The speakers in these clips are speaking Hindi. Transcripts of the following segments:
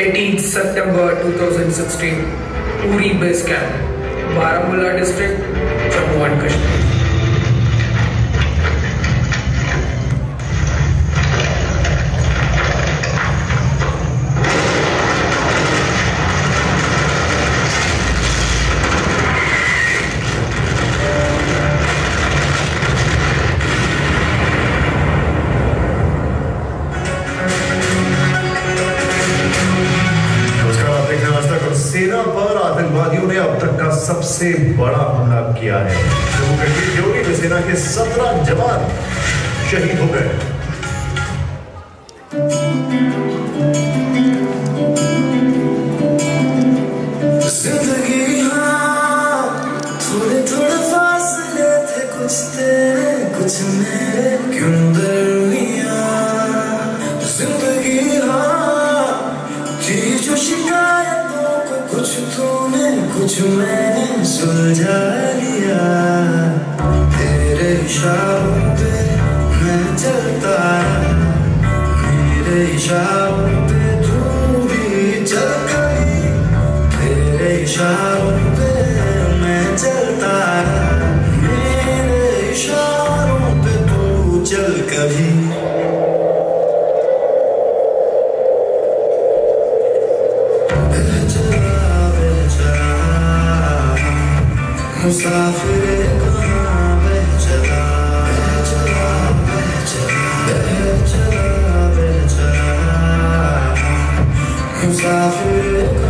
एटीन सितंबर 2016 पूरी base camp Baramulla district Jammu and Kashmir सेना पर आतंकवादियों ने अब तक का सबसे बड़ा हमला किया है। जम्मू कश्मीर ड्योरी में सेना के सत्रह जवान शहीद हो गए। तूने कुछ मैंने सुलझा लिया। तेरे इशारों पे मैं चलता मेरे इशारों पे तू भी चल गई तेरे इशारों मुसाफिर कहाँ बह चला बह चला बह चला बह चला बह चला मुसाफिर कहाँ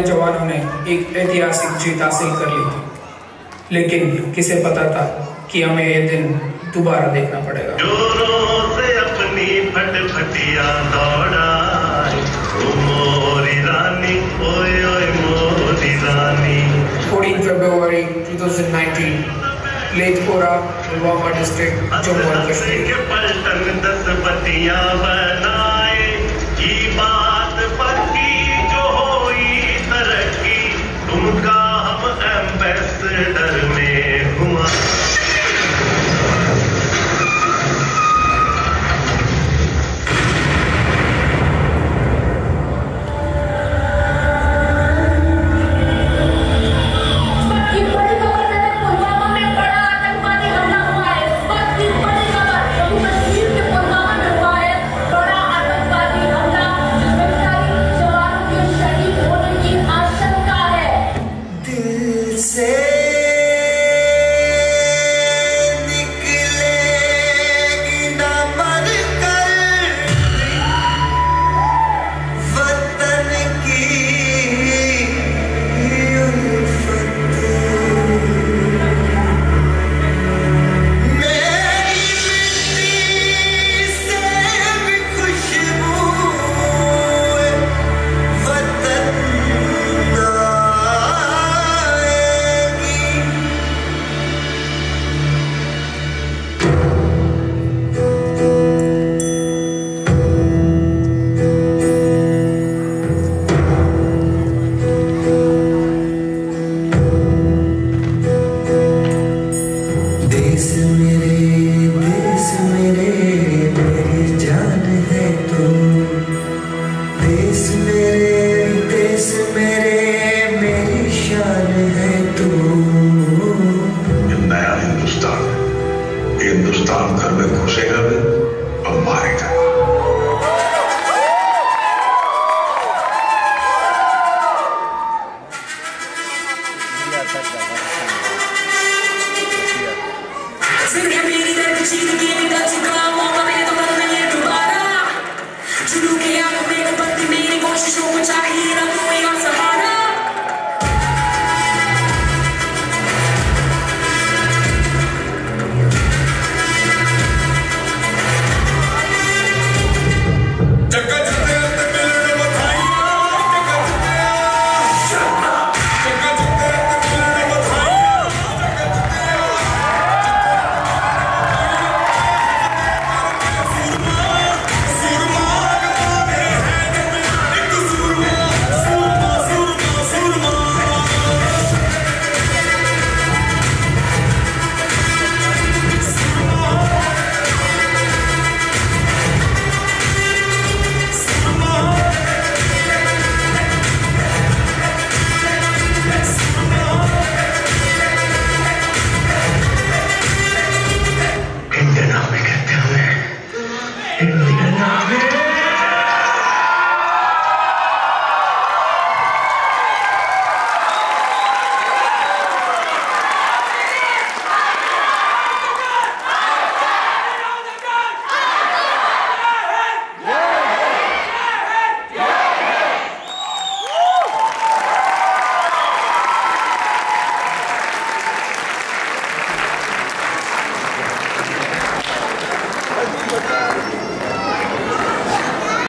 हमारे जवानों ने एक ऐतिहासिक जीत हासिल कर ली थी। लेकिन किसे पता था कि हमें ये दिन दोबारा देखना पड़ेगा। जो रोज अपनी फट फटिया दौड़ा फरवरी 2019 लेथपोरा पुलवामा डिस्ट्रिक्ट जम्मू कश्मीर। के पलटन दस